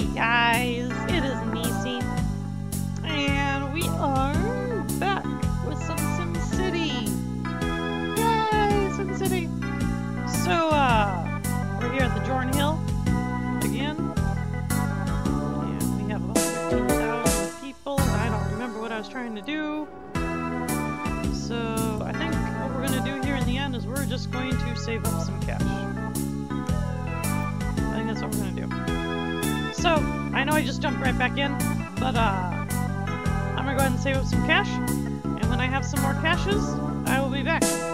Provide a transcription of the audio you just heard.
Hey guys, it is Nicci, and we are back with some Sim City. Yay, Sim City! So, uh, we're here at the Jorn Hill again, and we have about 13,000 people, and I don't remember what I was trying to do. So, I think what we're gonna do here in the end is we're just going to save up some cash. I think that's what we're gonna do. So, I know I just jumped right back in, but uh, I'm gonna go ahead and save up some cash, and when I have some more caches, I will be back.